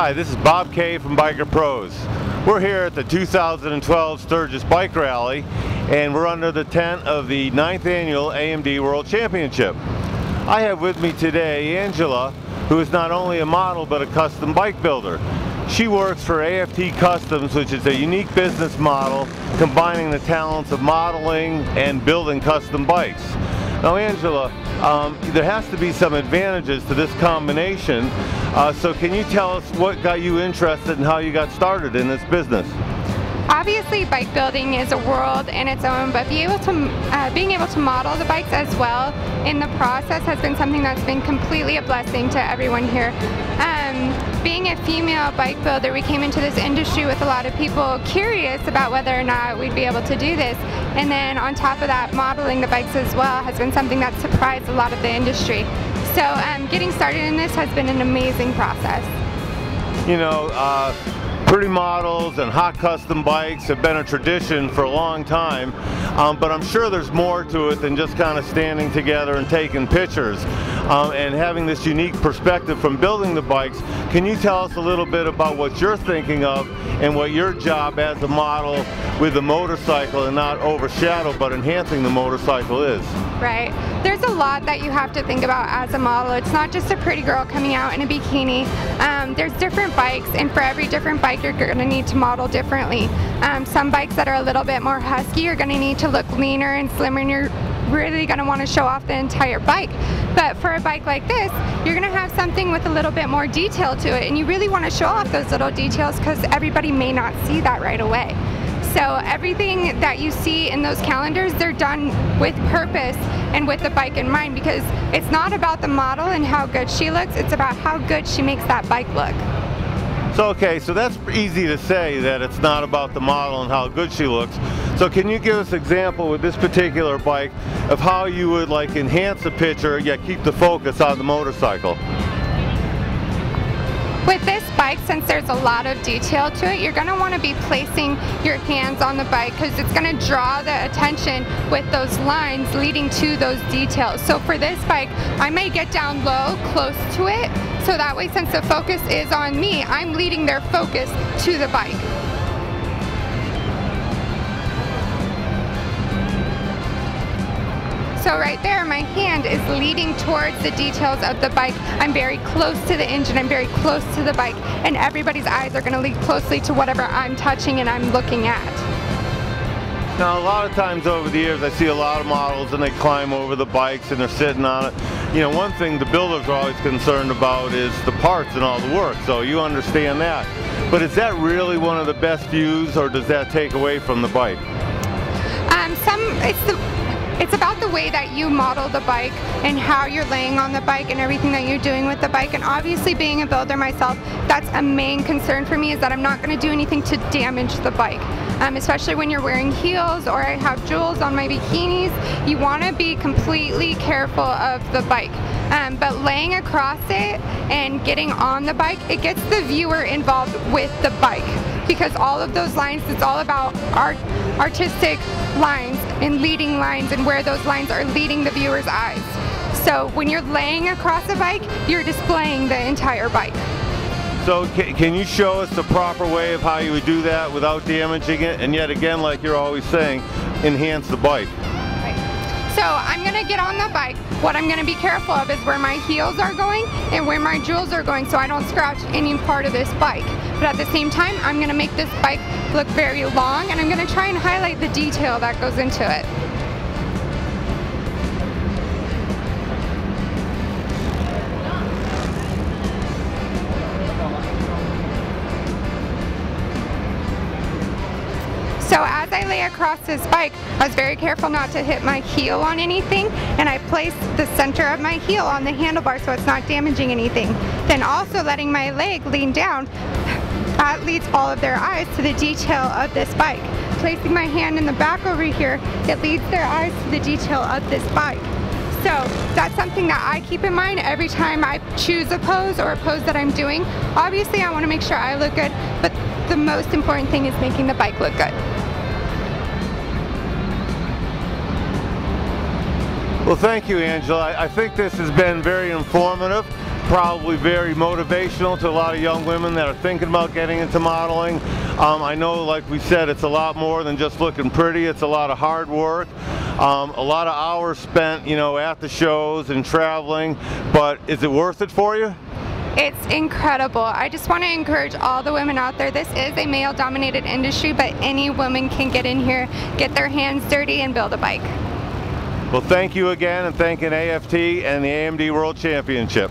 Hi, this is Bob Kay from Biker Pros. We're here at the 2012 Sturgis Bike Rally and we're under the tent of the 9th Annual AMD World Championship. I have with me today Angela, who is not only a model but a custom bike builder. She works for AFT Customs, which is a unique business model combining the talents of modeling and building custom bikes. Now Angela, um, there has to be some advantages to this combination. Uh, so can you tell us what got you interested and how you got started in this business? Obviously, bike building is a world in its own, but be able to, uh, being able to model the bikes as well in the process has been something that's been completely a blessing to everyone here. Um, being a female bike builder, we came into this industry with a lot of people curious about whether or not we'd be able to do this. And then on top of that, modeling the bikes as well has been something that surprised a lot of the industry. So um, getting started in this has been an amazing process. You know, uh, pretty models and hot custom bikes have been a tradition for a long time, um, but I'm sure there's more to it than just kind of standing together and taking pictures um, and having this unique perspective from building the bikes. Can you tell us a little bit about what you're thinking of and what your job as a model with the motorcycle and not overshadow but enhancing the motorcycle is? Right. There's a lot that you have to think about as a model. It's not just a pretty girl coming out in a bikini. Um, there's different bikes and for every different bike you're going to need to model differently. Um, some bikes that are a little bit more husky you're going to need to look leaner and slimmer and you're really going to want to show off the entire bike. But for a bike like this, you're going to have something with a little bit more detail to it and you really want to show off those little details because everybody may not see that right away. So everything that you see in those calendars, they're done with purpose and with the bike in mind because it's not about the model and how good she looks, it's about how good she makes that bike look. So okay, so that's easy to say that it's not about the model and how good she looks. So can you give us an example with this particular bike of how you would like enhance the picture yet keep the focus on the motorcycle? With this bike, since there's a lot of detail to it, you're going to want to be placing your hands on the bike because it's going to draw the attention with those lines leading to those details. So for this bike, I may get down low, close to it, so that way since the focus is on me, I'm leading their focus to the bike. So right there, my hand is leading towards the details of the bike. I'm very close to the engine, I'm very close to the bike, and everybody's eyes are gonna lead closely to whatever I'm touching and I'm looking at. Now, a lot of times over the years, I see a lot of models and they climb over the bikes and they're sitting on it. You know, one thing the builders are always concerned about is the parts and all the work, so you understand that. But is that really one of the best views or does that take away from the bike? Um, some, it's the, it's about the way that you model the bike and how you're laying on the bike and everything that you're doing with the bike. And obviously being a builder myself, that's a main concern for me is that I'm not going to do anything to damage the bike. Um, especially when you're wearing heels or I have jewels on my bikinis, you want to be completely careful of the bike. Um, but laying across it and getting on the bike, it gets the viewer involved with the bike because all of those lines, it's all about art, artistic lines and leading lines and where those lines are leading the viewer's eyes. So when you're laying across a bike, you're displaying the entire bike. So can you show us the proper way of how you would do that without damaging it? And yet again, like you're always saying, enhance the bike. So I'm gonna get on the bike. What I'm gonna be careful of is where my heels are going and where my jewels are going so I don't scratch any part of this bike. But at the same time, I'm gonna make this bike look very long and I'm gonna try and highlight the detail that goes into it. I lay across this bike, I was very careful not to hit my heel on anything and I placed the center of my heel on the handlebar so it's not damaging anything. Then also letting my leg lean down, that leads all of their eyes to the detail of this bike. Placing my hand in the back over here, it leads their eyes to the detail of this bike. So that's something that I keep in mind every time I choose a pose or a pose that I'm doing. Obviously I want to make sure I look good, but the most important thing is making the bike look good. Well, thank you, Angela. I think this has been very informative. probably very motivational to a lot of young women that are thinking about getting into modeling. Um, I know, like we said, it's a lot more than just looking pretty. It's a lot of hard work, um, a lot of hours spent, you know, at the shows and traveling. But is it worth it for you? It's incredible. I just want to encourage all the women out there. This is a male dominated industry, but any woman can get in here, get their hands dirty, and build a bike. Well, thank you again, and thanking AFT and the AMD World Championship.